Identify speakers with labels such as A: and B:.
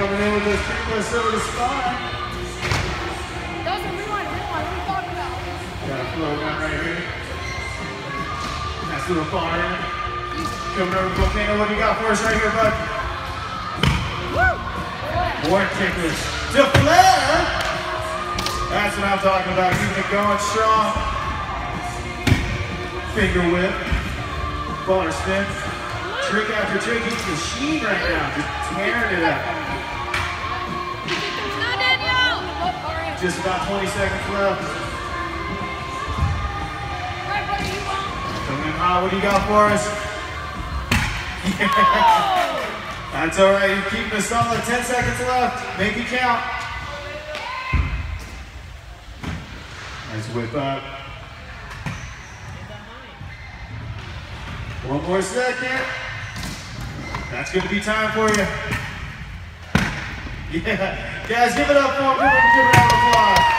A: over the spine.
B: Those you talking about?
A: Got a flow gun right here. Nice little far. Coming over volcano. What do you got for us right here, bud? More kickers. To Flair. That's what I'm talking about. Keeping it going strong. Finger whip. Baller spin. Trick after trick. He's machine right now. Just tearing it up. Just about 20 seconds left.
B: Right, buddy, you.
A: Coming in hot. What do you got for us? That's all right. You're keeping us solid. 10 seconds left. Make it count. Nice whip up. One more second. That's going to be time for you. Yeah. Guys, give it up for him. Give it up applause.